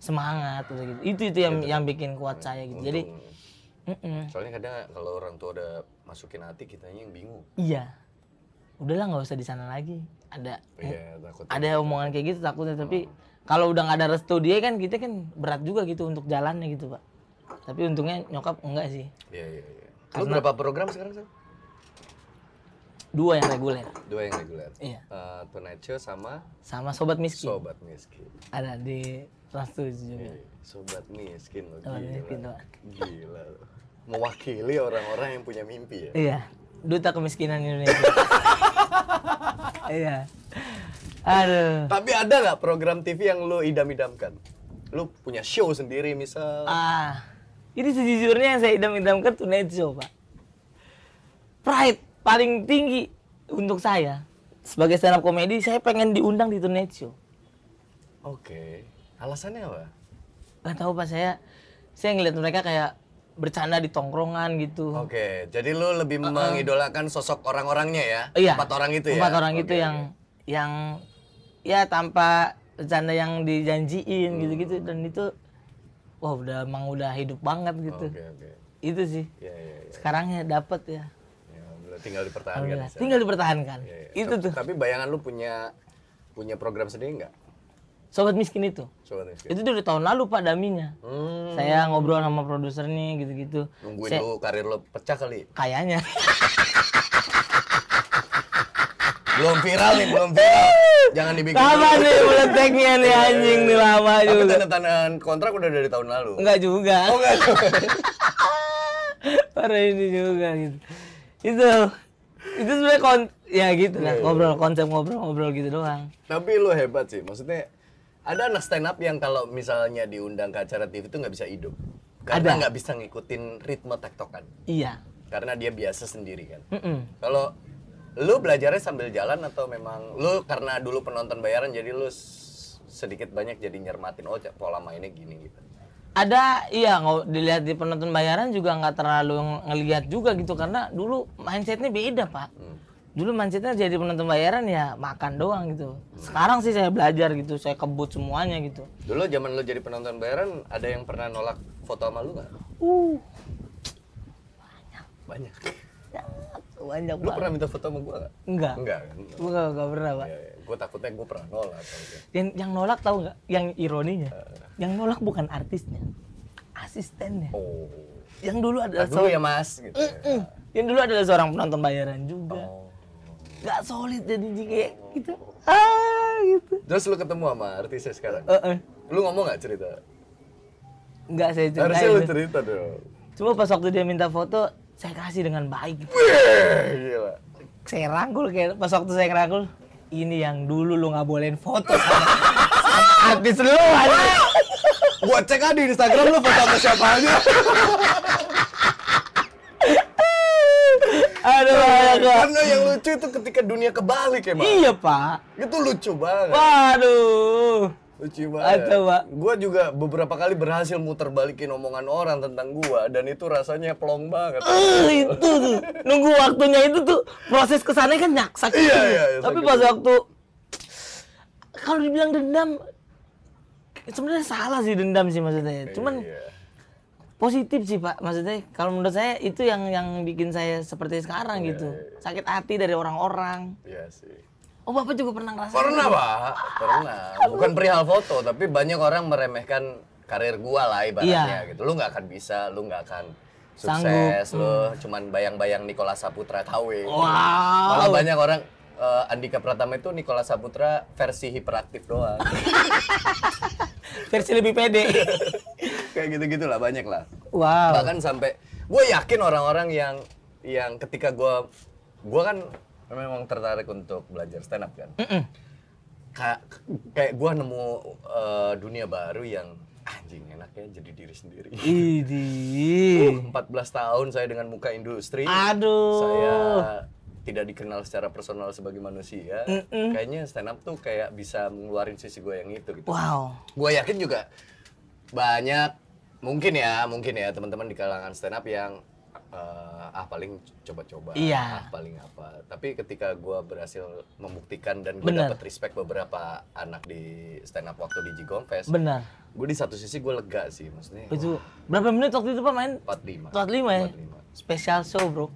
semangat udah gitu. Itu itu yang yang bikin kuat saya gitu. Jadi Untung. mm-mm. soalnya kadang kalau orang tua udah masukin hati kitanya yang bingung iya. Udahlah nggak usah di sana lagi. Ada iya takut ada omongan kayak gitu takutnya tapi kalau udah nggak ada restu dia kan kita kan berat juga gitu untuk jalannya gitu pak tapi untungnya nyokap enggak sih iya iya iya lu berapa program sekarang sih dua yang reguler. Dua yang reguler. Iya. Eh, Tonight Show sama? Sama sobat miskin. Sobat Miskin. Ada di Trans 7 juga. Iya, Sobat Miskin lo Sobat gila. Miskin, Pak. gila. Lo mewakili orang-orang yang punya mimpi ya? Iya. Duta kemiskinan Indonesia. Iya. Aduh. Tapi ada nggak program TV yang lu idam-idamkan? Lu punya show sendiri misal. Ah. Ini sejujurnya yang saya idam-idamkan Tonight Show pak. Pride paling tinggi untuk saya sebagai stand up komedi saya pengen diundang di Tonight Show oke alasannya apa nggak tahu pak saya saya ngeliat mereka kayak bercanda di tongkrongan gitu Oke, jadi lu lebih mengidolakan sosok orang-orangnya ya? Iya. Empat orang itu ya? Empat orang itu Oke, yang yang ya tanpa bercanda yang dijanjiin Hmm. gitu-gitu dan itu wah udah emang udah hidup banget gitu. Oke, oke. Itu sih. Iya, iya, iya. Sekarangnya dapet ya. Ya, tinggal dipertahankan. Alhamdulillah. di sana. Tinggal dipertahankan. Iya, iya. Itu tuh. Tapi bayangan lu punya punya program sendiri nggak? Sobat miskin itu. Sobat miskin. Itu dari tahun lalu Pak daminya. Hmm, Saya ngobrol sama produsernya gitu-gitu. nungguin Saya- lu karir lu pecah kali. Kayaknya. Belum viral nih, belum viral. Jangan dibikin. Dulu. nih meleteknya nih anjing nih lama Tapi juga. tanda tangan kontrak udah dari tahun lalu. Enggak juga. Oh enggak. Parah ini juga gitu. Itu itu sebenarnya kon ya gitu lah Iya, ngobrol konsep ngobrol-ngobrol gitu doang. Tapi lu hebat sih. Maksudnya ada anak stand up yang kalau misalnya diundang ke acara TV itu nggak bisa hidup. Karena nggak bisa ngikutin ritme tektokan. Iya. Karena dia biasa sendiri kan. Mm-mm. Kalau lu belajarnya sambil jalan atau memang lu karena dulu penonton bayaran jadi lu sedikit banyak jadi nyermatin oh pola mainnya gini gitu. Ada iya nggak dilihat di penonton bayaran juga nggak terlalu ng- ngelihat juga gitu karena dulu mindsetnya beda pak. Hmm. Dulu mindsetnya jadi penonton bayaran ya makan doang gitu. Sekarang sih saya belajar gitu, saya kebut semuanya gitu. Dulu zaman lu jadi penonton bayaran ada yang pernah nolak foto sama lu nggak? Uh, Banyak. banyak Lu banget. pernah minta foto sama gua nggak? Enggak, Enggak kan? gua nggak nggak pernah pak. Ya, ya. Gua takutnya gua pernah nolak. Yang yang nolak tahu nggak? Yang ironinya, yang nolak bukan artisnya, asistennya. Oh. Yang dulu adalah Dulu ya mas gitu. ya. Mm. yang dulu adalah seorang penonton bayaran juga. Oh. Gak solid jadi kayak gitu. Ah gitu. Terus lu ketemu sama artisnya sekarang? Eh, eh. Lu ngomong nggak cerita? Nggak saya Harusnya lu cerita dong. Cuma pas waktu dia minta foto, saya kasih dengan baik. gitu. Wih, gila. Saya rangkul kayak pas waktu saya ngerangkul, ini yang dulu lu nggak bolehin foto artis lu aja. Gua cek aja di Instagram lu foto sama siapa aja. Aduh. Karena yang lucu itu ketika dunia kebalik ya, Mas. Iya pak. Itu lucu banget. Waduh. Lucu banget. Pak. Gua juga beberapa kali berhasil muter balikin omongan orang tentang gua dan itu rasanya plong banget. Eh, itu tuh nunggu waktunya itu tuh proses ke sana kan nyak sakit. Iya, iya, iya, Tapi pas waktu kalau dibilang dendam sebenarnya salah sih dendam sih maksudnya. Cuman Iya. positif sih pak maksudnya kalau menurut saya itu yang yang bikin saya seperti sekarang gitu sakit hati dari orang-orang Iya sih. Oh bapak juga pernah ngerasain Pernah, Pak. Pernah. Bukan perihal foto, tapi banyak orang meremehkan karir gua lah ibaratnya Iya. gitu. Lu nggak akan bisa, lu nggak akan Sanggup. sukses, lu cuman bayang-bayang Nikola Saputra KW. Wow. Malah banyak orang eh, Andika Pratama itu Nikola Saputra versi hiperaktif doang. versi lebih pede Kayak gitu-gitu lah banyak lah. wow Bahkan sampai gue yakin orang-orang yang yang ketika gua gua kan memang tertarik untuk belajar stand up kan. Mm-mm. Ka- kayak gua nemu eh, dunia baru yang anjing enaknya jadi diri sendiri. Idih. 14 tahun saya dengan muka industri. aduh Saya tidak dikenal secara personal sebagai manusia. Mm-mm. Kayaknya stand up tuh kayak bisa ngeluarin sisi gue yang itu gitu. wow Gue yakin juga banyak mungkin ya, mungkin ya teman-teman di kalangan stand up yang eh, ah paling coba-coba, Iya. ah paling apa. Tapi ketika gue berhasil membuktikan dan gue dapat respect beberapa anak di stand up waktu di Jigong Fest, benar gue di satu sisi gue lega sih, maksudnya itu berapa menit waktu itu pak main 45. 45 ya 45. spesial show bro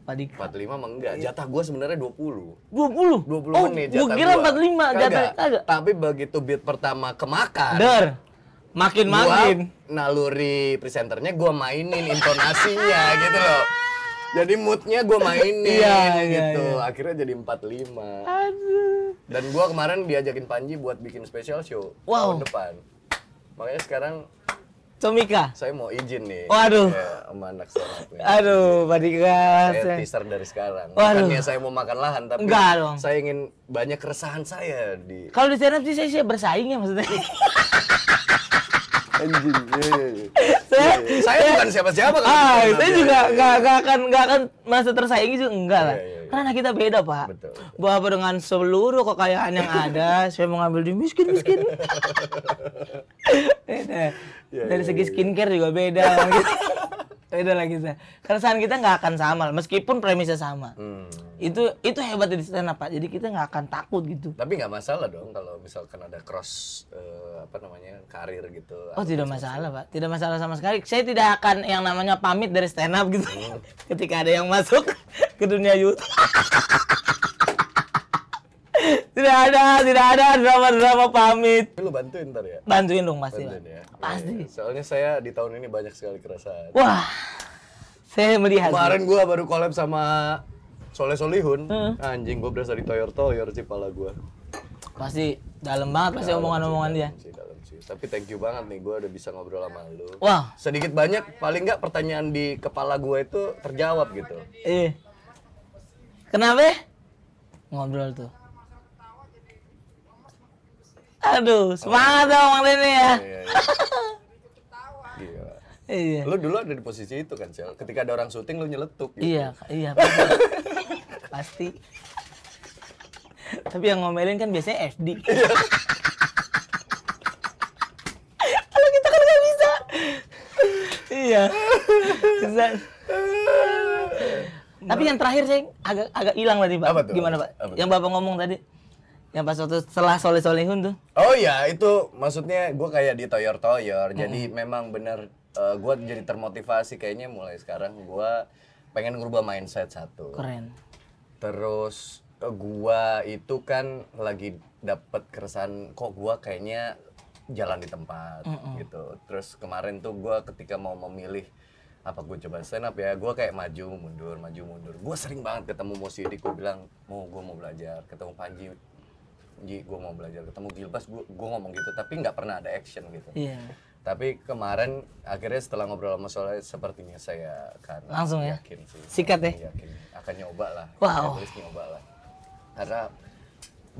Pak Dika 45 emang enggak, jatah gue sebenarnya 20. 20 20 oh, menit gua jatah kira gua. 45 jatah kagak Tapi begitu beat pertama kemakan, der makin gua makin naluri presenternya gua mainin intonasinya gitu loh. Jadi moodnya gua mainin Iya, iya, gitu. iya. Akhirnya jadi 45. aduh Dan gua kemarin diajakin Panji buat bikin special show Wow. tahun depan. Makanya sekarang Comika saya mau izin nih Waduh. ya, sama anak stand aduh Pak Dika Saya teaser dari sekarang. Waduh. Bukannya saya mau makan lahan tapi Enggak dong. saya ingin banyak keresahan saya di kalau di stand up sih saya, saya bersaing ya maksudnya Anjing. Iya, iya, iya. Saya, Iya, Saya bukan siapa-siapa kalau ah, di saya juga ya. nggak nggak akan nggak akan merasa tersaingi juga enggak lah. Iya, iya, iya. Karena kita beda pak. Betul, betul. Bahwa dengan seluruh kekayaan yang ada, saya mau ngambil di miskin miskin. Iya, Dari iya, segi skincare juga beda. gitu. Beda lah kita. Keresahan kita nggak akan sama, meskipun premisnya sama. Hmm. Itu itu hebat di stand up pak. Jadi kita nggak akan takut gitu. Tapi nggak masalah dong kalau misalkan ada cross eh, apa namanya karir gitu. Oh tidak masalah pak, tidak masalah sama sekali. Saya tidak akan yang namanya pamit dari stand up gitu. Hmm. Ketika ada yang masuk ke dunia YouTube. tidak ada, tidak ada drama-drama pamit. Lu bantuin ntar ya. Bantuin dong pasti. Bantuin ya. Pasti. Iya, Soalnya saya di tahun ini banyak sekali keresahan. Wah, saya melihat. Kemarin gua baru collab sama Soleh Solihun. Heeh. Anjing gua berasa ditoyor-toyor sih pala gua. Pasti dalam banget pasti omongan-omongan dia. Sih, dalam sih. Tapi thank you banget nih gua udah bisa ngobrol sama lu. Wah, Sedikit banyak paling nggak pertanyaan di kepala gua itu terjawab gitu. eh. Kenapa? Ngobrol tuh. Aduh, semangat dong Bang Denny ya. Iya, iya. Gila. Iya. Lu dulu ada di posisi itu kan, Sel. Ketika ada orang syuting lu nyeletuk gitu. Iya, iya pasti. Tapi yang ngomelin kan biasanya FD. Kalau kita kan nggak bisa. iya. Bisa. Tapi yang terakhir saya agak agak hilang tadi pak. Apa tuh? Gimana pak? Apa? Yang bapak ngomong tadi. Yang pas waktu setelah soleh solehun tuh. Oh ya, itu maksudnya gue kayak ditoyor-toyor. Jadi memang bener eh, gue jadi termotivasi kayaknya mulai sekarang gue pengen ngubah mindset satu. Keren. Terus eh, gua itu kan lagi dapet keresahan kok gua kayaknya jalan di tempat gitu. Terus kemarin tuh gua ketika mau memilih apa gue coba stand up ya, gua kayak maju mundur, maju mundur. Gua sering banget ketemu Mosidi, gua bilang mau gua mau belajar, ketemu Panji, Ji, gua mau belajar, ketemu Gilbas, gua, gua ngomong gitu, tapi nggak pernah ada action gitu. Iya. Tapi kemarin akhirnya setelah ngobrol sama Soleh sepertinya saya akan Langsung ya? yakin sih. Sikat ya? Yakin akan nyoba lah. Wow. Least nyoba lah. Karena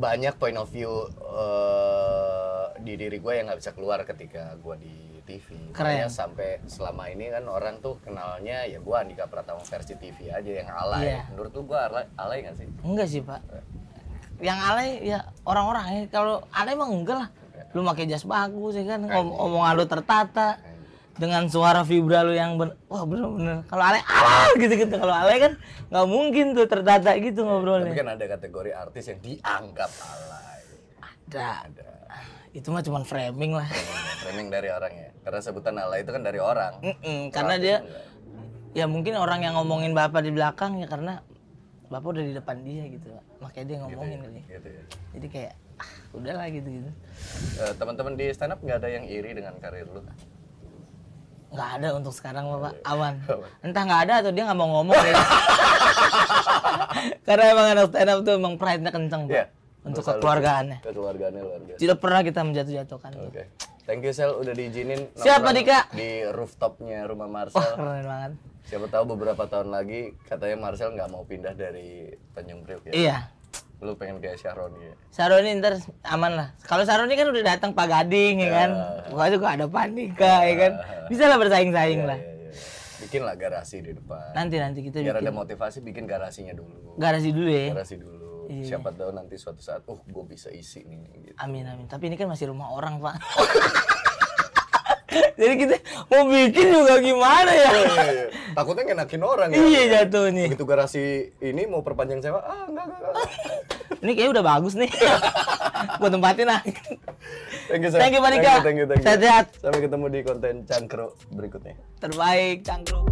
banyak point of view eh, di diri gue yang nggak bisa keluar ketika gue di TV. Keren. Makanya sampai selama ini kan orang tuh kenalnya ya gue Andika Pratama versi TV aja yang alay. Iya. Menurut tuh gue alay, alay gak sih? Enggak sih pak. Yang alay ya orang-orang ya. Kalau alay emang enggak lah. Lu pakai jas bagus ya kan. Ngom omongan lu tertata. Dengan suara vibra lu yang ben wah bener-bener. Kalau alay alay gitu-gitu. Kalau alay kan nggak mungkin tuh tertata gitu Tapi ngobrolnya. kan ada kategori artis yang dianggap alay. Ada. Ada. Itu mah cuman framing lah. Framing dari orang ya. Karena sebutan alay itu kan dari orang. Mm-mm, karena dia ya mungkin orang yang ngomongin bapak di belakang ya karena bapak udah di depan dia gitu. Pak. Makanya dia ngomongin kali. Gitu ya. Jadi kayak ah, udahlah gitu-gitu. Eh, teman-teman di stand up nggak ada yang iri dengan karir lu nggak ada untuk sekarang bapak aman entah nggak ada atau dia nggak mau ngomong ya. karena emang anak stand up tuh emang pride nya kenceng pak Iya. untuk Selalu kekeluargaannya kekeluargaannya luar biasa tidak pernah kita menjatuh-jatuhkan tuh. oke thank you Sel udah diizinin Siap, Pak nongkrong Dika. di rooftopnya rumah wah Marcel keren banget siapa tahu beberapa tahun lagi katanya Marcel nggak mau pindah dari Tanjung Priok ya. Iya. Lu pengen kayak Syahroni ya? Saroni ntar aman lah. Kalau Saroni kan udah datang Pak Gading ya kan? Gua juga ada Pandika ya kan? Bisa lah bersaing-saing lah. Iya, iya, iya. bikin lah garasi di depan. Nanti nanti kita biar bikin. ada motivasi bikin garasinya dulu. Garasi dulu ya? Garasi dulu. Iya. siapa tahu nanti suatu saat uh gue bisa isi nih gitu. Amin amin. Tapi ini kan masih rumah orang pak jadi kita mau bikin juga gimana ya Iya, iya, iya. takutnya ngenakin orang ya iya jatuhnya begitu garasi ini mau perpanjang sewa ah enggak enggak, enggak. Ini kayaknya udah bagus nih. Gua tempatin lah. thank you. Thank you, thank you thank you thank you Sehat-sehat. sampai ketemu di konten cangkro berikutnya Terbaik, cangkruk.